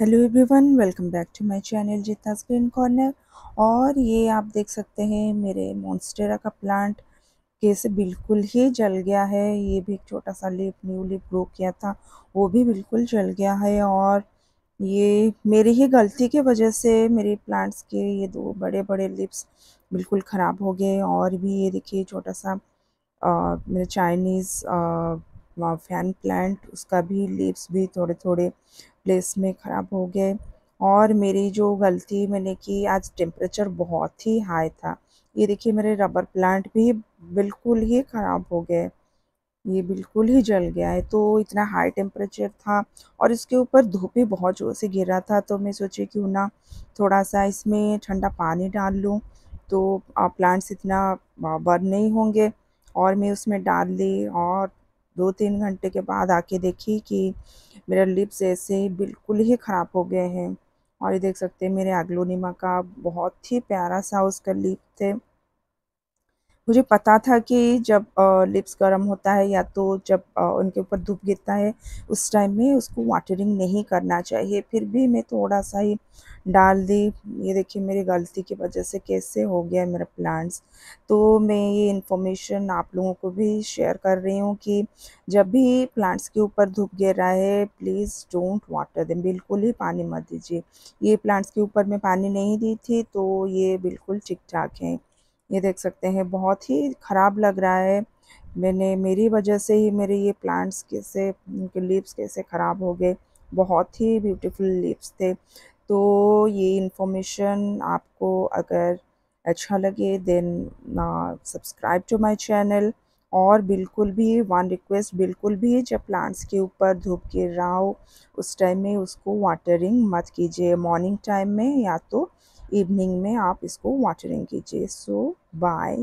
Hello everyone welcome back to my channel जितना screen corner. और ये आप देख सकते हैं मेरे मॉन्स्टेरा का प्लांट कैसे बिल्कुल ही जल गया है। ये भी एक छोटा सा लिप न्यू लिप ग्रो किया था वो भी बिल्कुल जल गया है। और ये मेरी ही गलती की वजह से मेरे प्लांट्स के ये दो बड़े बड़े लिप्स बिल्कुल ख़राब हो गए। और भी ये देखिए छोटा सा आ, मेरे चाइनीज़ फ़ैन प्लांट, उसका भी लीव्स भी थोड़े थोड़े प्लेस में ख़राब हो गए। और मेरी जो गलती मैंने की, आज टेम्परेचर बहुत ही हाई था। ये देखिए, मेरे रबर प्लांट भी बिल्कुल ही ख़राब हो गए। ये बिल्कुल ही जल गया है। तो इतना हाई टेम्परेचर था और इसके ऊपर धूप भी बहुत ज़ोर से गिर रहा था। तो मैं सोची, क्यों ना थोड़ा सा इसमें ठंडा पानी डाल लूँ? तो प्लांट्स इतना बर्न नहीं होंगे। और मैं उसमें डाल ली और दो तीन घंटे के बाद आके देखी कि मेरा लिप्स ऐसे बिल्कुल ही ख़राब हो गए हैं। और ये देख सकते हैं, मेरे एग्लोनिमा का बहुत ही प्यारा सा उसका लिप थे। मुझे पता था कि जब लिप्स गर्म होता है या तो जब उनके ऊपर धूप गिरता है, उस टाइम में उसको वाटरिंग नहीं करना चाहिए। फिर भी मैं थोड़ा सा ही डाल दी। ये देखिए, मेरी गलती की वजह से कैसे हो गया मेरा प्लांट्स तो मैं ये इन्फॉर्मेशन आप लोगों को भी शेयर कर रही हूँ कि जब भी प्लांट्स के ऊपर धूप गिर रहा है प्लीज़ डोंट वाटर दें बिल्कुल ही पानी मत दीजिए। ये प्लांट्स के ऊपर मैं पानी नहीं दी थी तो ये बिल्कुल ठीक ठाक हैं। ये देख सकते हैं, बहुत ही ख़राब लग रहा है। मैंने, मेरी वजह से ही मेरे ये प्लांट्स कैसे, उनके लीव्स कैसे ख़राब हो गए, बहुत ही ब्यूटीफुल लीव्स थे। तो ये इन्फॉर्मेशन आपको अगर अच्छा लगे then subscribe to my channel और बिल्कुल भी वन रिक्वेस्ट बिल्कुल भी जब प्लांट्स के ऊपर धूप गिर रहा हो, उस टाइम में उसको वाटरिंग मत कीजिए। मॉर्निंग टाइम में या तो इवनिंग में आप इसको वाटरिंग कीजिए। सो बाय